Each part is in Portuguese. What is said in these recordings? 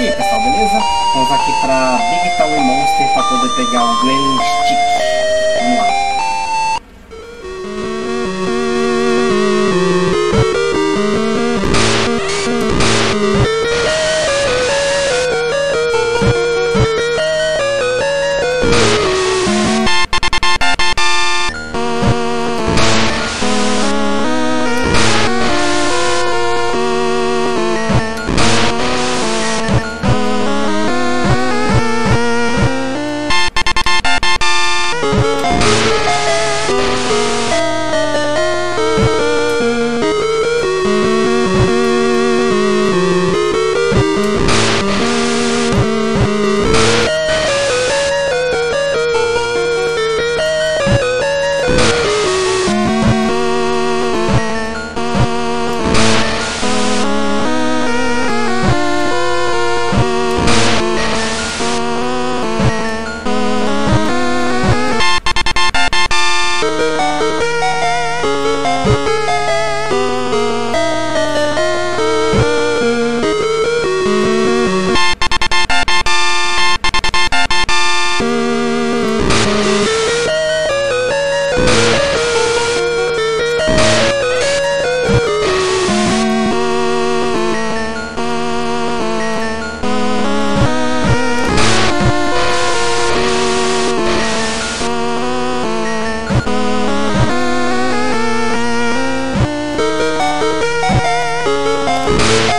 E aí pessoal, beleza? Vamos aqui pra Big Tower Monster para poder pegar o Glen Stick. Vamos lá. Música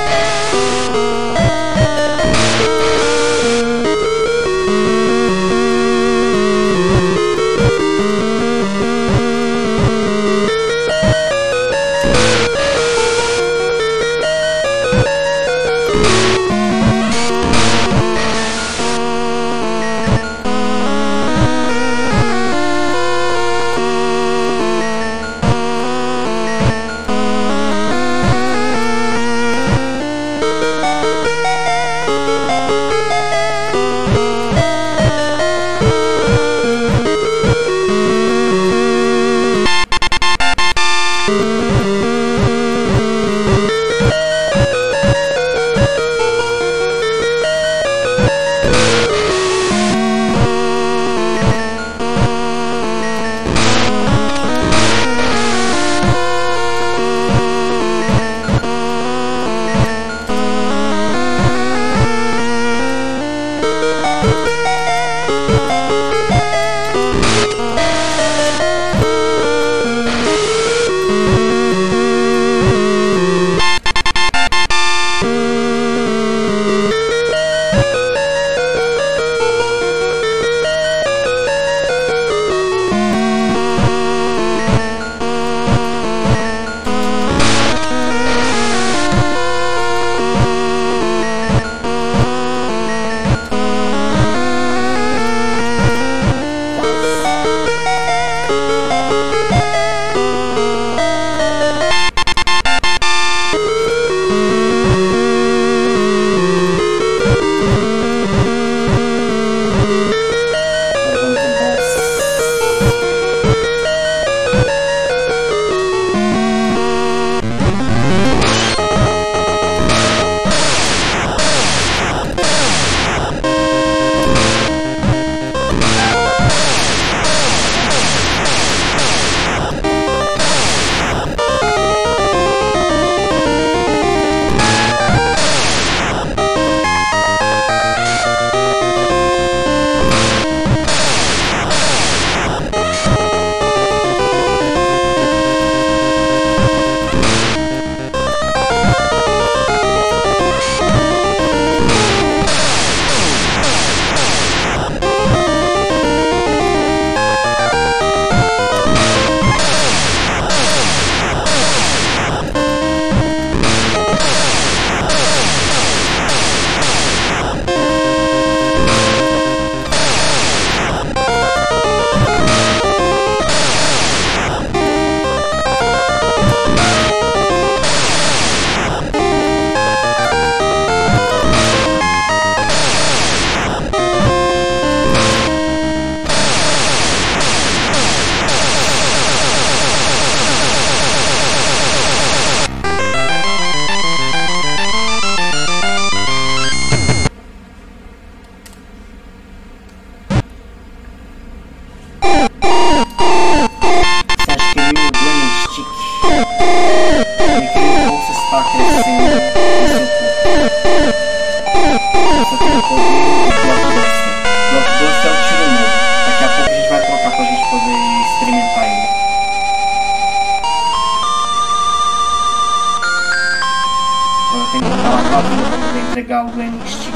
próximo entregar o Granish.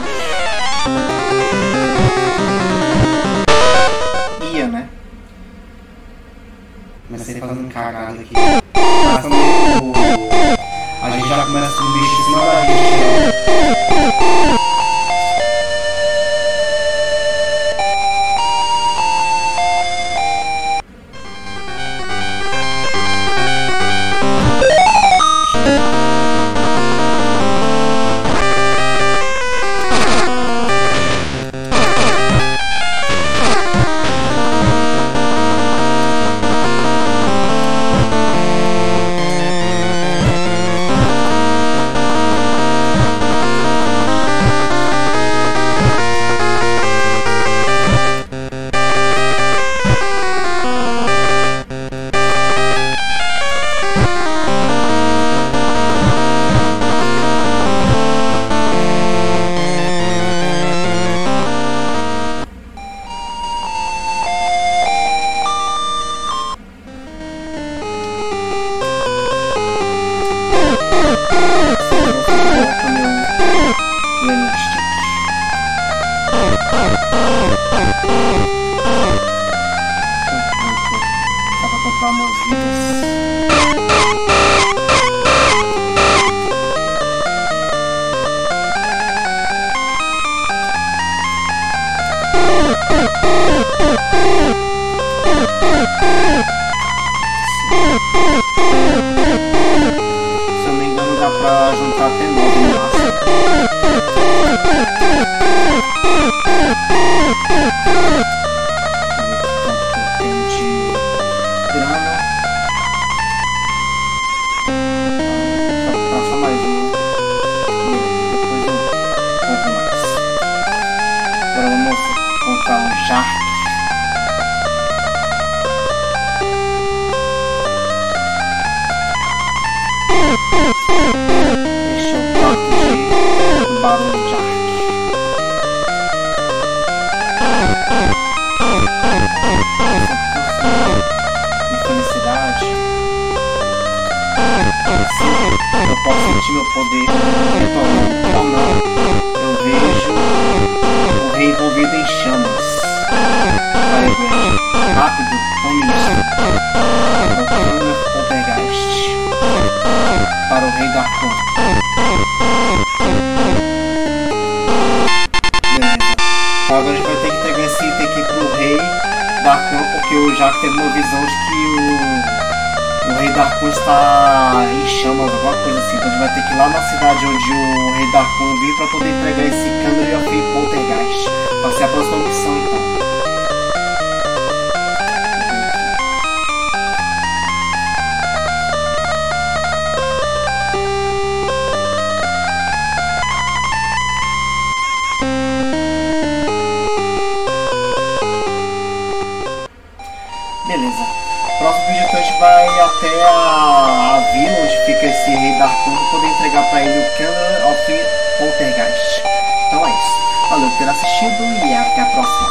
Ia, né? Comecei fazendo cagada aqui. A gente já começa juntar até nove no máximo. posso sentir meu poder retornando ou não, eu vejo o rei envolvido em chamas. Elegante, rápido, omisso, procurando pegar poltergeist para o rei da cor. Beleza. Agora a gente vai ter que entregar esse item aqui pro rei da cor, porque eu já tenho uma visão de que o o Rei Darkon está em chamas, alguma coisa assim. Então a gente vai ter que ir lá na cidade onde o Rei Darkon vive para poder entregar esse Candle of Poltergeist. Vai ser a próxima missão então. Beleza nosso visitante vai até a, a vila onde fica esse rei Darkon para poder entregar para ele o Can of Poltergeist. Então é isso. Valeu por ter assistido e até a próxima.